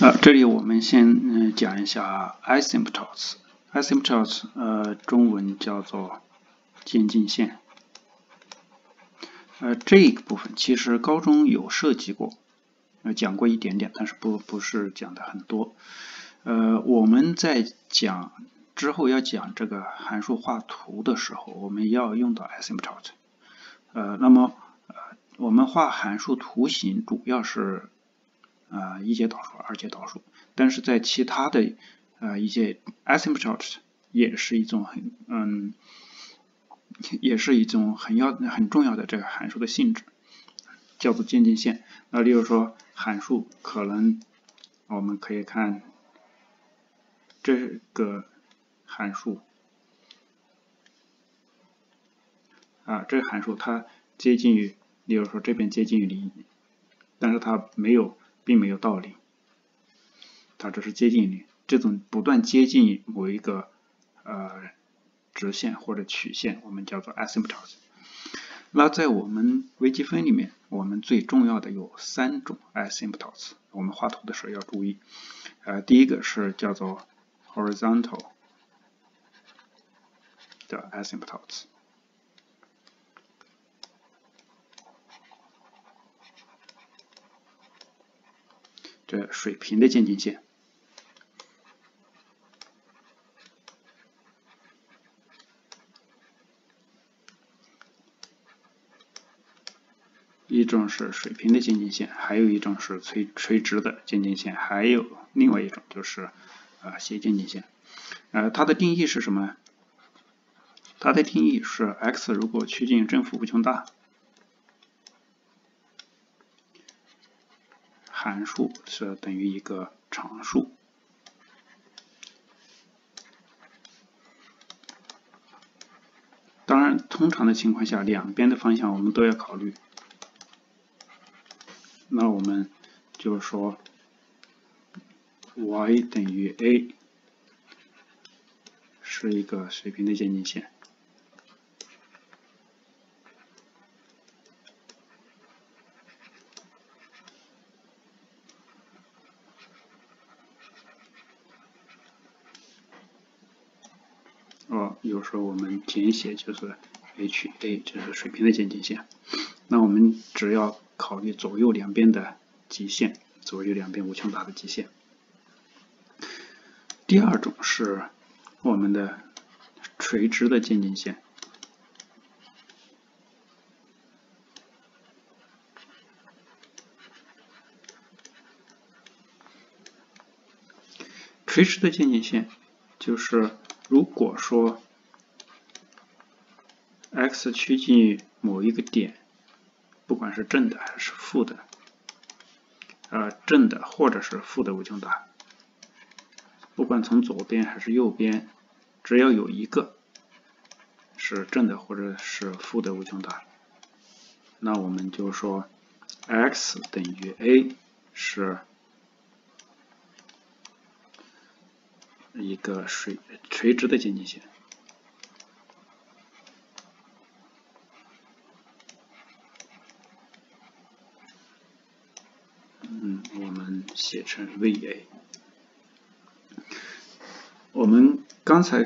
呃，这里我们先嗯讲一下 asymptotes。asymptotes 呃，中文叫做渐近线。呃，这个部分其实高中有涉及过，呃，讲过一点点，但是不不是讲的很多。呃，我们在讲之后要讲这个函数画图的时候，我们要用到 asymptotes。呃，那么呃，我们画函数图形主要是。啊，一阶导数、二阶导数，但是在其他的呃一些 asymptotes 也是一种很嗯，也是一种很要很重要的这个函数的性质，叫做渐近线。那例如说函数可能我们可以看这个函数啊，这个函数它接近于，例如说这边接近于零，但是它没有。并没有到零，它只是接近零。这种不断接近某一个呃直线或者曲线，我们叫做 asymptotes。那在我们微积分里面，我们最重要的有三种 asymptotes，我们画图的时候要注意。呃，第一个是叫做 horizontal 的 asymptotes。这水平的渐近线，一种是水平的渐近线，还有一种是垂垂直的渐近线，还有另外一种就是啊斜渐近线。呃，它的定义是什么？它的定义是 x 如果趋近正负无穷大。函数是等于一个常数，当然，通常的情况下，两边的方向我们都要考虑。那我们就是说，y 等于 a 是一个水平的渐近线。说我们简写就是 h a，就是水平的渐近线。那我们只要考虑左右两边的极限，左右两边无穷大的极限。第二种是我们的垂直的渐近线。垂直的渐近线就是如果说 x 趋近于某一个点，不管是正的还是负的，呃，正的或者是负的无穷大，不管从左边还是右边，只要有一个是正的或者是负的无穷大，那我们就说 x 等于 a 是一个水垂直的渐近线。写成 VA。我们刚才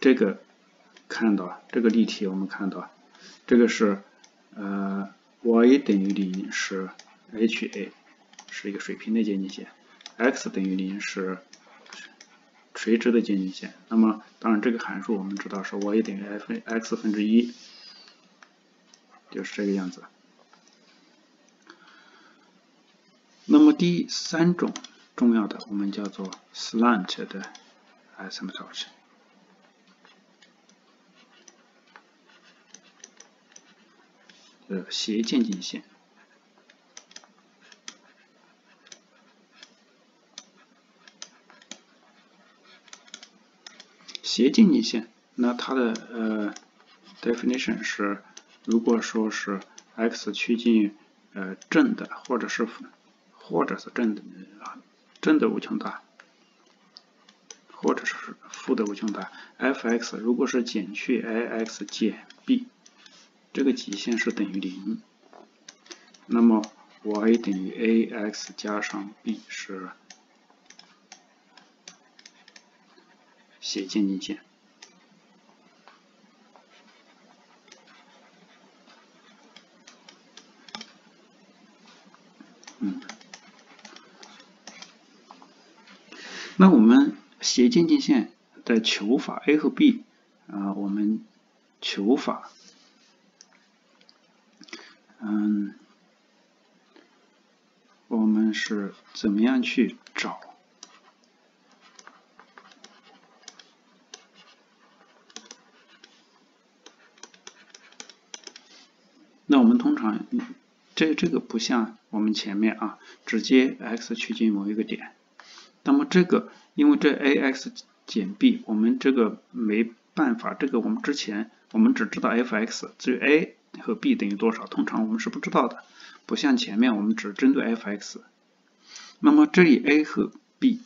这个看到这个例题，我们看到这个是呃 y 等于零是 HA 是一个水平的渐近线，x 等于零是垂直的渐近线。那么当然这个函数我们知道是 y 等于 f(x) 分之一，就是这个样子。那么第三种重要的，我们叫做 slant 的 asymptotes，呃，斜渐近线。斜渐近线，那它的呃 definition 是，如果说是 x 趋近呃正的，或者是或者是正的正的无穷大。或者是负的无穷大。fx 如果是减去 a x 减 b 这个极限是等于零。那么 y 等于 a x 加上 b 是斜渐近线那我们斜渐近线的求法 a 和 b 啊，我们求法，嗯，我们是怎么样去找？那我们通常。这这个不像我们前面啊，直接 x 趋近某一个点。那么这个，因为这 ax 减 b，我们这个没办法，这个我们之前我们只知道 f(x)，至于 a 和 b 等于多少，通常我们是不知道的。不像前面我们只针对 f(x)。那么这里 a 和 b，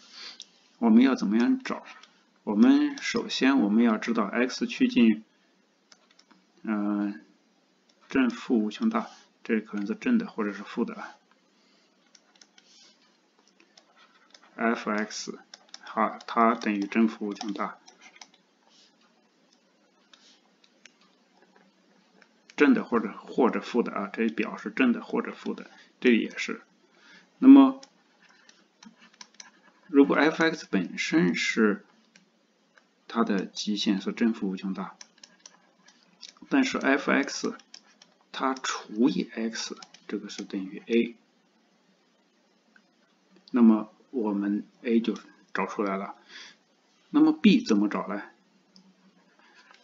我们要怎么样找？我们首先我们要知道 x 趋近，嗯，正负无穷大。这可能是正的或者是负的，f(x) 好，它等于正负无穷大，正的或者或者负的啊，这表示正的或者负的，这里也是。那么，如果 f(x) 本身是它的极限是正负无穷大，但是 f(x) 它除以 x，这个是等于 a，那么我们 a 就找出来了。那么 b 怎么找呢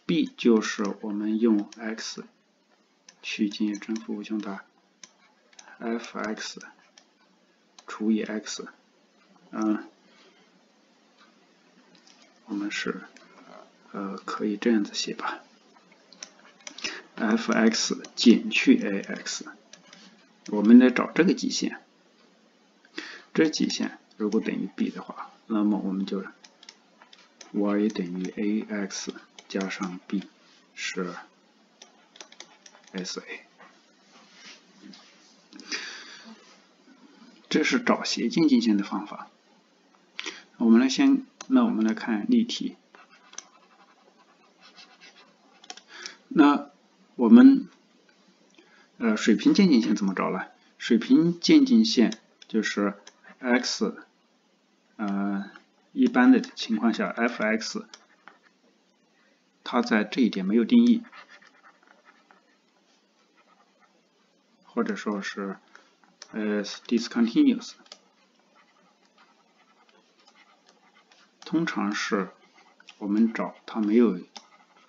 ？b 就是我们用 x 趋近正负无穷大，f(x) 除以 x，嗯，我们是呃可以这样子写吧。f(x) 减去 a(x)，我们来找这个极限。这极限如果等于 b 的话，那么我们就 y 等于 ax 加上 b 是 sa。这是找斜渐近线的方法。我们来先，那我们来看例题。那我们呃水平渐近线怎么找呢？水平渐近线就是 x 呃一般的情况下 f(x) 它在这一点没有定义，或者说是呃 discontinuous，通常是我们找它没有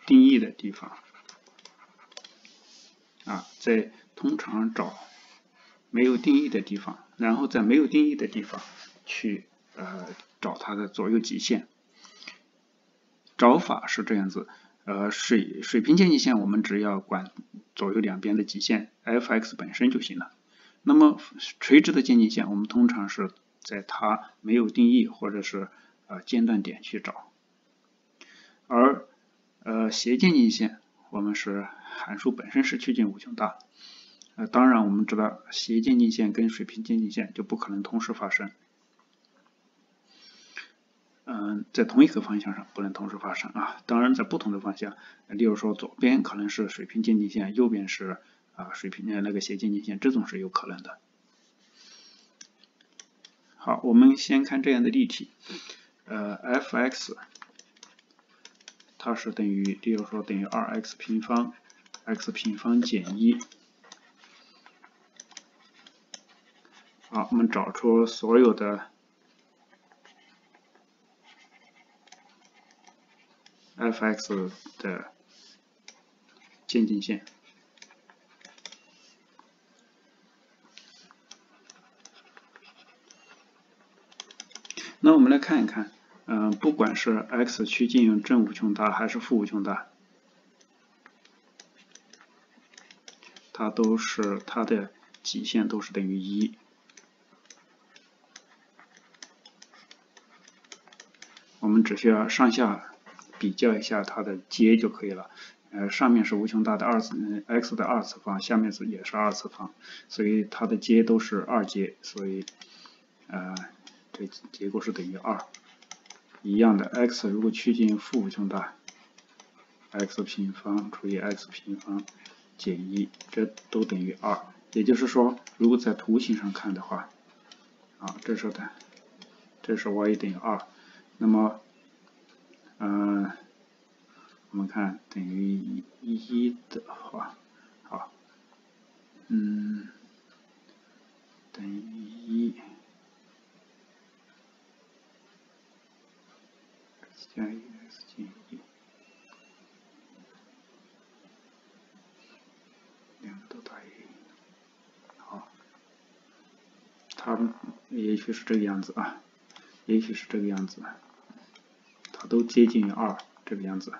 定义的地方。啊，在通常找没有定义的地方，然后在没有定义的地方去呃找它的左右极限。找法是这样子，呃水水平渐近线我们只要管左右两边的极限 f(x) 本身就行了。那么垂直的渐近线我们通常是在它没有定义或者是呃间断点去找，而呃斜渐近线我们是。函数本身是趋近无穷大，呃，当然我们知道斜渐近线跟水平渐近线就不可能同时发生，嗯，在同一个方向上不能同时发生啊。当然在不同的方向，例如说左边可能是水平渐近线，右边是啊水平的那个斜渐近线，这种是有可能的。好，我们先看这样的例题，呃，f(x) 它是等于，例如说等于 2x 平方。x 平方减一，好，我们找出所有的 f(x) 的渐近线。那我们来看一看，嗯，不管是 x 趋近于正无穷大还是负无穷大。它都是它的极限都是等于一，我们只需要上下比较一下它的阶就可以了。呃，上面是无穷大的二次 x 的二次方，下面是也是二次方，所以它的阶都是二阶，所以呃这结果是等于二。一样的，x 如果趋近于负无穷大，x 平方除以 x 平方减一，这都等于二。也就是说，如果在图形上看的话，啊，这是的，这是 y 等于二。那么，嗯，我们看等于一的话，好，嗯，等于一。加一 x 减一，两个都大于好，它也许是这个样子啊，也许是这个样子，都接近于二这个样子。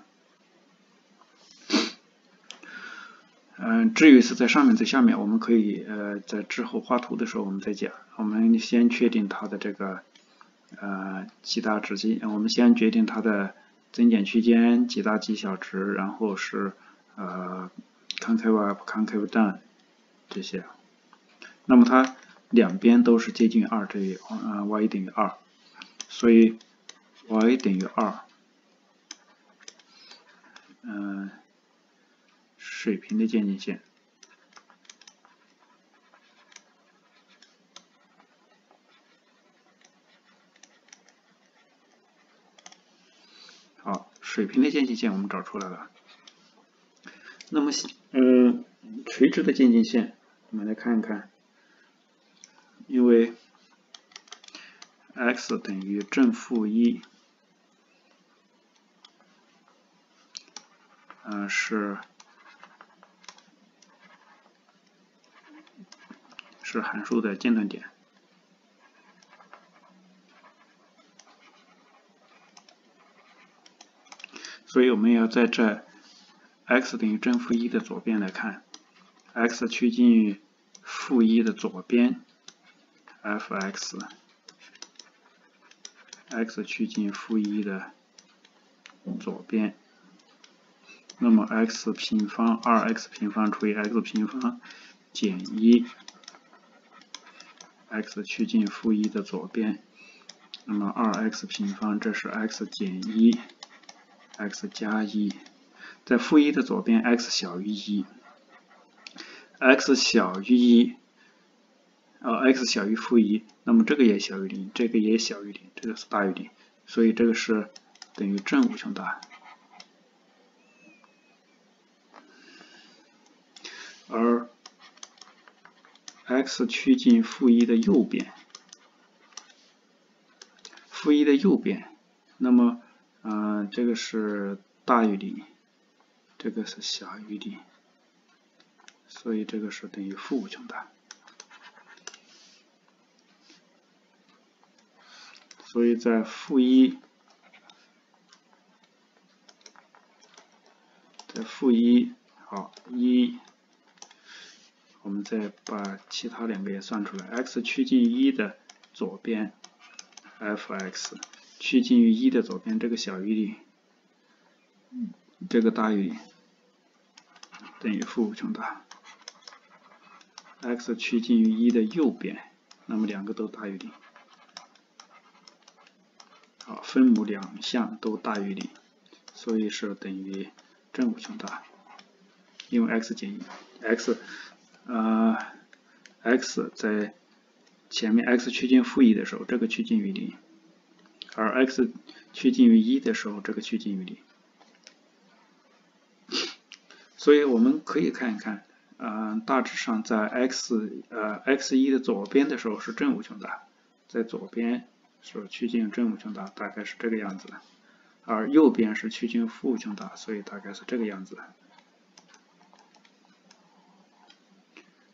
嗯，至于是在上面在下面，我们可以呃在之后画图的时候我们再讲。我们先确定它的这个。呃，极大值积，我们先决定它的增减区间，极大极小值，然后是呃，concave up concave down 这些。那么它两边都是接近二，这里呃 y 等于二，所以 y 等于二，嗯，水平的渐近线。好水平的渐近线我们找出来了，那么，嗯，垂直的渐近线，我们来看一看，因为 x 等于正负一，嗯，是是函数的间断点。所以我们要在这 x 等于正负一的左边来看，x 趋近于负一的左边，f(x)，x 趋近于负一的左边，那么 x 平方二 x 平方除以 x 平方减一，x 趋近负一的左边，那么二 x 平方这是 x 减一。x 加一，在负一的左边，x 小于一，x 小于一，呃，x 小于负一，那么这个也小于零，这个也小于零，这个是大于零，所以这个是等于正无穷大。而 x 趋近负一的右边，负一的右边，那么。嗯，这个是大于零，这个是小于零，所以这个是等于负无穷大。所以在负一，在负一，好一，我们再把其他两个也算出来，x 趋近于一的左边，f(x)。趋近于一的左边，这个小于零，这个大于零，等于负无穷大。x 趋近于一的右边，那么两个都大于零。好，分母两项都大于零，所以是等于正无穷大。因为 x 减一，x，呃，x 在前面 x 趋近负一的时候，这个趋近于零。而 x 趋近于一的时候，这个趋近于零，所以我们可以看一看，嗯，大致上在 x 呃 x 一的左边的时候是正无穷大，在左边是趋近正无穷大，大概是这个样子的，而右边是趋近负无穷大，所以大概是这个样子。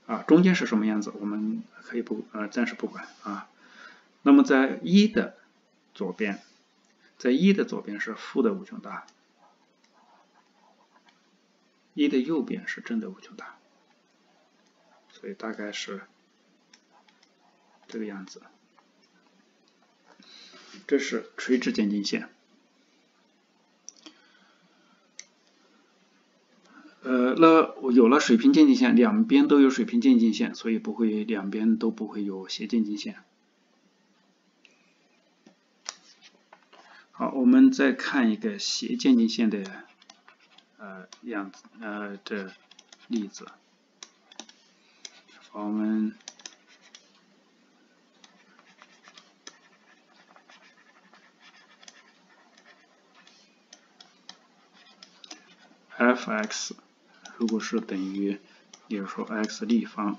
啊，中间是什么样子？我们可以不呃暂时不管啊。那么在一的左边，在一的左边是负的无穷大，一的右边是正的无穷大，所以大概是这个样子。这是垂直渐近线。呃，那有了水平渐近线，两边都有水平渐近线，所以不会两边都不会有斜渐近线。好，我们再看一个斜渐近线的呃样子呃的例子，我们。f(x) 如果是等于，比如说 x 立方，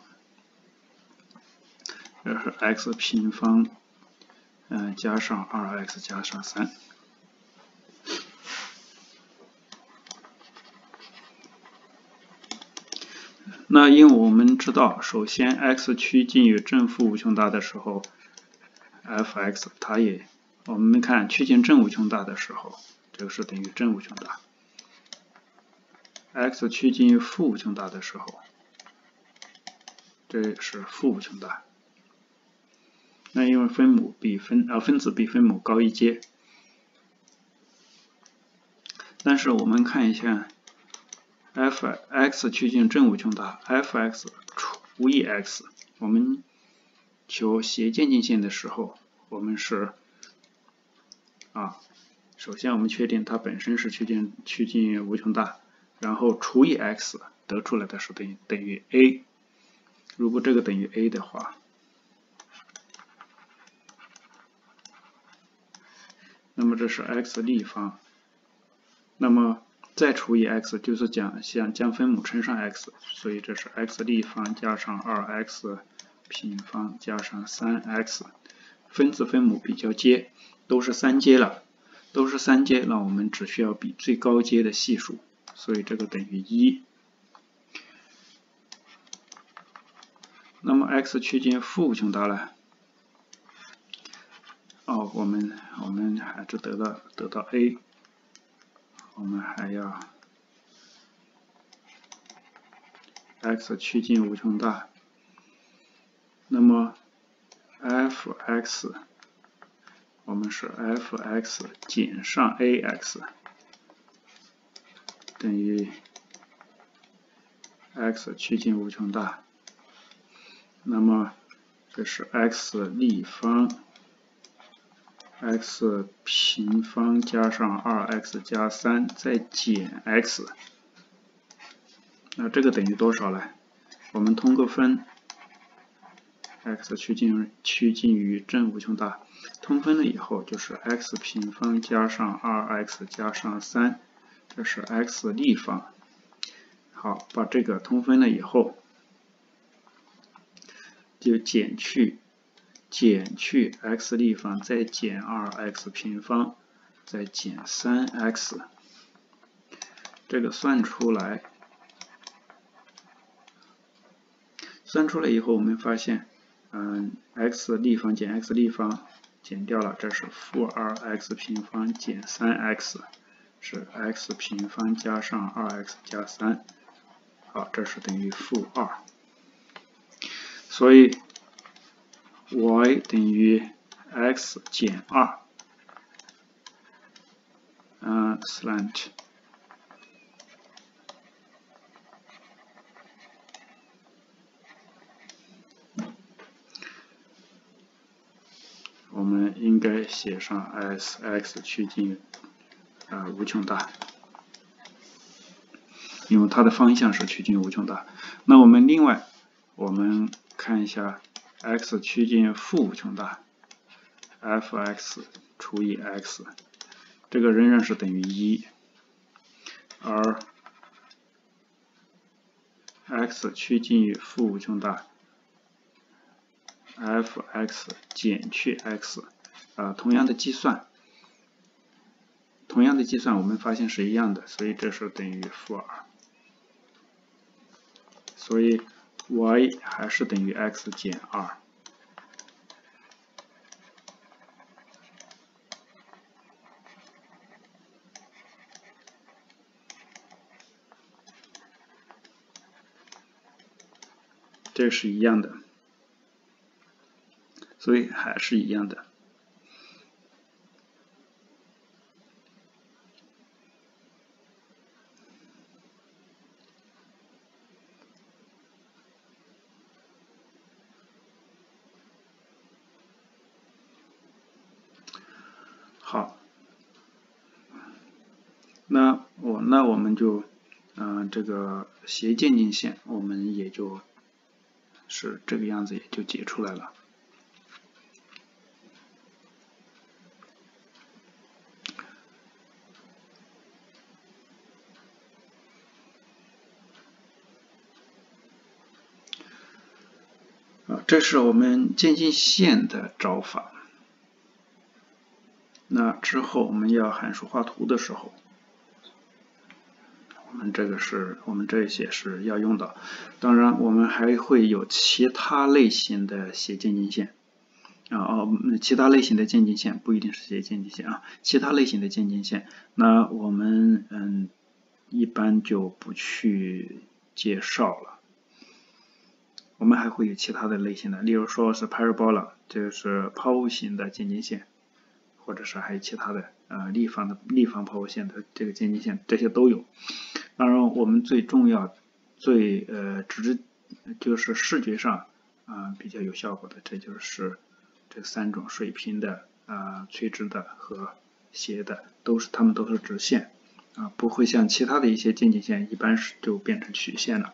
这是 x 平方，嗯，加上 2x 加上3。那因为我们知道，首先 x 趋近于正负无穷大的时候，f(x) 它也，我们看趋近正无穷大的时候，这个是等于正无穷大。X 趋近于负无穷大的时候，这是负无穷大。那因为分母比分啊分子比分母高一阶，但是我们看一下，f(x) 趋近正无穷大，f(x) 除以 x，我们求斜渐近线的时候，我们是啊，首先我们确定它本身是趋近趋近于无穷大。然后除以 x 得出来的是等于等于 a，如果这个等于 a 的话，那么这是 x 立方，那么再除以 x 就是将将将分母乘上 x，所以这是 x 立方加上 2x 平方加上 3x，分子分母比较阶，都是三阶了，都是三阶，那我们只需要比最高阶的系数。所以这个等于一。那么 x 趋近负无穷大了，哦，我们我们还是得到得到 a，我们还要 x 趋近无穷大，那么 f(x) 我们是 f(x) 减上 a(x)。等于 x 趋近无穷大，那么这是 x 立方，x 平方加上 2x 加3再减 x，那这个等于多少呢？我们通个分，x 趋近趋近于正无穷大，通分了以后就是 x 平方加上 2x 加上3。这是 x 立方，好，把这个通分了以后，就减去减去 x 立方，再减 2x 平方，再减 3x，这个算出来，算出来以后，我们发现，嗯，x 立方减 x 立方减掉了，这是负 2x 平方减 3x。是 x 平方加上 2x 加3，好，这是等于负2，所以 y 等于 x 减2，嗯，slant，我们应该写上 s(x) 趋近。啊，无穷大，因为它的方向是趋近无穷大。那我们另外，我们看一下 x 趋近负无穷大，f(x) 除以 x，这个仍然是等于一，而 x 趋近于负无穷大，f(x) 减去 x，啊，同样的计算。同样的计算，我们发现是一样的，所以这是等于负二，所以 y 还是等于 x 减二，这是一样的，所以还是一样的。好，那我们就，嗯，这个斜渐近线我们也就是这个样子，也就解出来了。啊这是我们渐近线的找法。那之后我们要函数画图的时候，我们这个是我们这些是要用的。当然，我们还会有其他类型的斜渐近线啊哦，其他类型的渐近线不一定是斜渐近线啊，其他类型的渐近线，那我们嗯一般就不去介绍了。我们还会有其他的类型的，例如说是 parabola，就是抛物型的渐近线，或者是还有其他的呃立方的立方抛物线的这个渐近线，这些都有。当然，我们最重要、最呃直就是视觉上啊比较有效果的，这就是这三种水平的啊垂直的和斜的，都是它们都是直线啊，不会像其他的一些渐进线，一般是就变成曲线了。